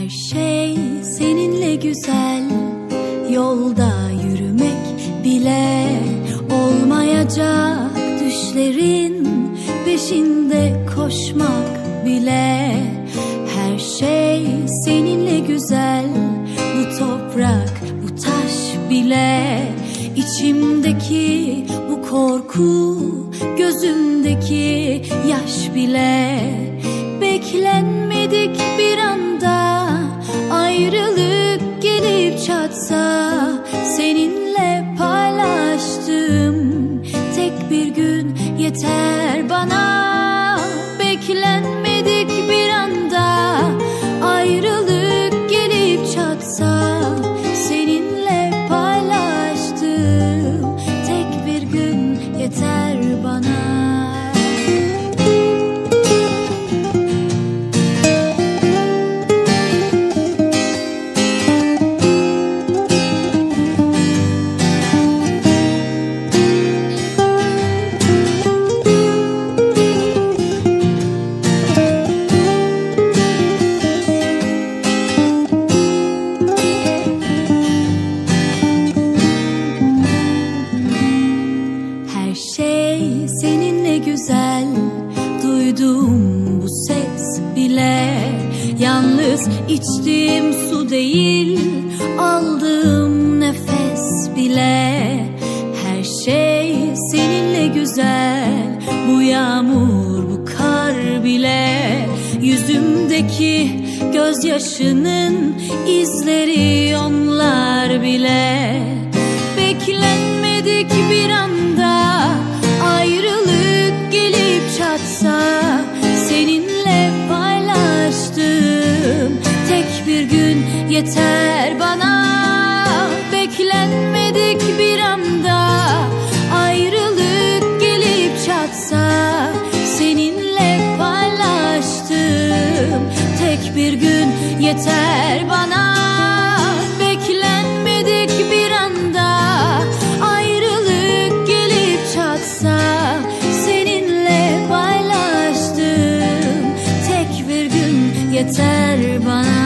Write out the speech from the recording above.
Her şey seninle güzel. Yolda yürümek bile olmayacak Düşlerin peşinde koşmak bile. Her şey seninle güzel Bu toprak bu taş bile. İçimdeki bu korku Gözümdeki yaş bile. Beklenmez gün güzel. Duyduğum bu ses bile. Yalnız içtiğim su değil Aldığım nefes bile. Her şey seninle güzel. Bu yağmur bu kar bile. Yüzümdeki gözyaşının izleri onlar bile yeter bana. Beklenmedik bir anda Ayrılık gelip çatsa Seninle paylaştım Tek bir gün yeter bana. Beklenmedik bir anda Ayrılık gelip çatsa Seninle paylaştım Tek bir gün yeter bana.